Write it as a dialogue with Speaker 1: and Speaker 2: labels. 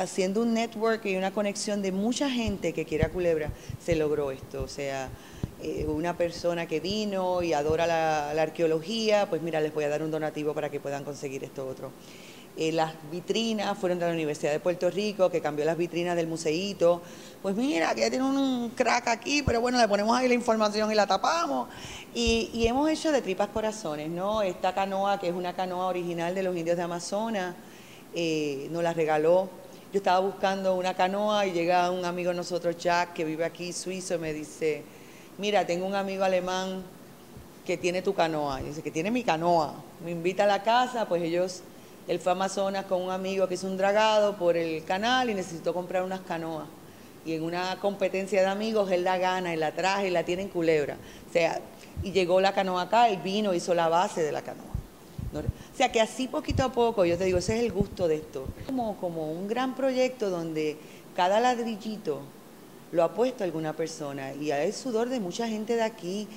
Speaker 1: haciendo un network y una conexión de mucha gente que quiere a Culebra, se logró esto. O sea, eh, una persona que vino y adora la, arqueología, pues mira, les voy a dar un donativo para que puedan conseguir esto otro. Eh, las vitrinas fueron de la Universidad de Puerto Rico, que cambió las vitrinas del museíto. Pues mira, que ya tiene un crack aquí, pero bueno, le ponemos ahí la información y la tapamos. Y, hemos hecho de tripas corazones, ¿no? Esta canoa, que es una canoa original de los indios de Amazonas, eh, nos la regaló. Yo estaba buscando una canoa y llega un amigo de nosotros, Jack, que vive aquí, suizo, y me dice, mira, tengo un amigo alemán que tiene tu canoa. Y dice, que tiene mi canoa. Me invita a la casa, pues ellos él fue a Amazonas con un amigo que hizo un dragado por el canal y necesitó comprar unas canoas. Y en una competencia de amigos, él la gana y la traje y la tiene en culebra. O sea, y llegó la canoa acá, él vino, hizo la base de la canoa. O sea, que así poquito a poco, yo te digo, ese es el gusto de esto. Como, como un gran proyecto donde cada ladrillito lo ha puesto alguna persona y hay sudor de mucha gente de aquí.